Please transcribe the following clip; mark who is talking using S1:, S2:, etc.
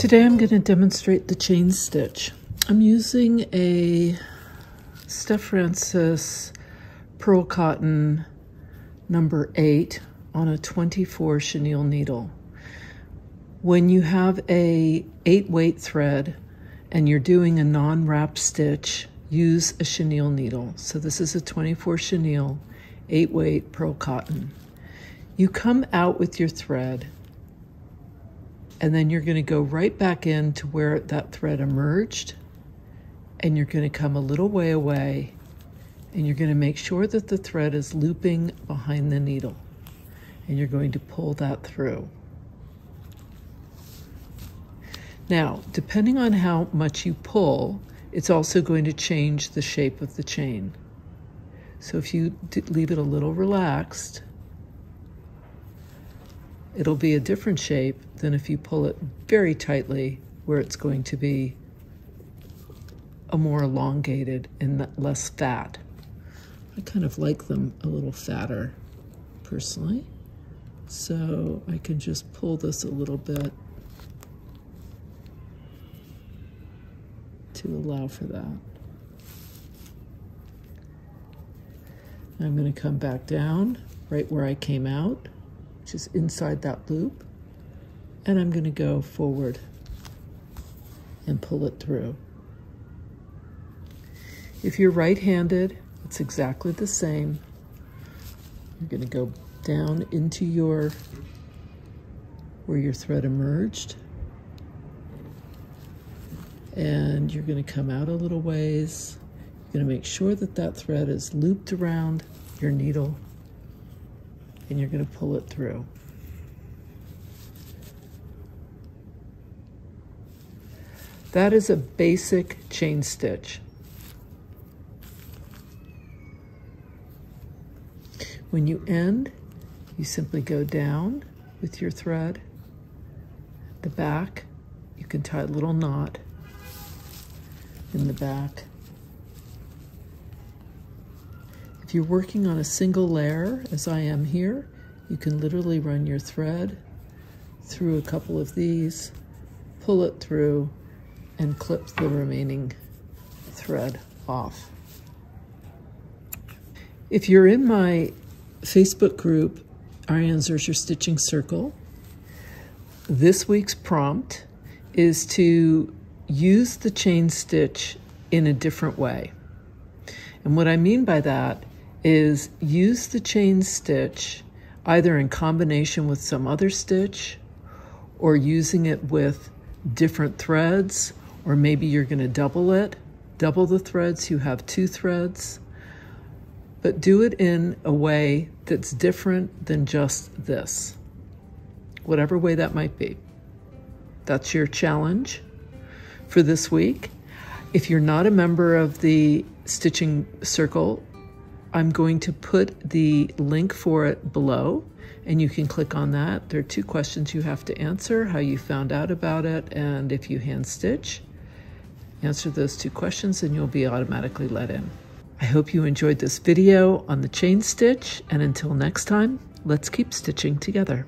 S1: Today I'm going to demonstrate the chain stitch. I'm using a Stef Francis Pearl Cotton number 8 on a 24 chenille needle. When you have a 8 weight thread and you're doing a non-wrap stitch, use a chenille needle. So this is a 24 chenille, 8 weight pearl cotton. You come out with your thread and then you're going to go right back in to where that thread emerged and you're going to come a little way away and you're going to make sure that the thread is looping behind the needle and you're going to pull that through. Now, depending on how much you pull, it's also going to change the shape of the chain. So if you leave it a little relaxed, it'll be a different shape than if you pull it very tightly where it's going to be a more elongated and less fat. I kind of like them a little fatter personally. So I can just pull this a little bit to allow for that. I'm going to come back down right where I came out which is inside that loop. And I'm going to go forward and pull it through. If you're right-handed, it's exactly the same. You're going to go down into your, where your thread emerged. And you're going to come out a little ways. You're going to make sure that that thread is looped around your needle and you're going to pull it through. That is a basic chain stitch. When you end, you simply go down with your thread. The back, you can tie a little knot in the back. If you're working on a single layer, as I am here, you can literally run your thread through a couple of these, pull it through, and clip the remaining thread off. If you're in my Facebook group, Ariane Zurcher Stitching Circle, this week's prompt is to use the chain stitch in a different way. And what I mean by that is use the chain stitch either in combination with some other stitch or using it with different threads or maybe you're going to double it double the threads you have two threads. But do it in a way that's different than just this whatever way that might be. That's your challenge for this week. If you're not a member of the stitching circle I'm going to put the link for it below and you can click on that. There are two questions you have to answer, how you found out about it and if you hand stitch. Answer those two questions and you'll be automatically let in. I hope you enjoyed this video on the chain stitch and until next time, let's keep stitching together.